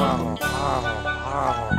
와우, 와우, 와우.